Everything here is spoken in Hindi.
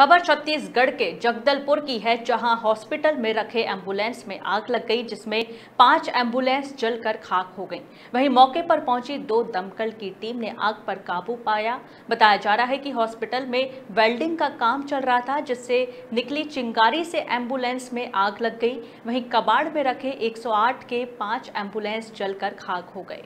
खबर छत्तीसगढ़ के जगदलपुर की है, जहाँ हॉस्पिटल में रखे एंबुलेंस में आग लग गई, जिसमें पाँच एंबुलेंस जलकर खाक हो गई। वहीं मौके पर पहुँची दो दमकल की टीम ने आग पर काबू पाया। बताया जा रहा है कि हॉस्पिटल में वेल्डिंग का काम चल रहा था, जिससे निकली चिंगारी से एंबुलेंस में आग लग गई। वहीं कबाड़ में रखे 108 के पाँच एंबुलेंस जलकर खाक हो गए।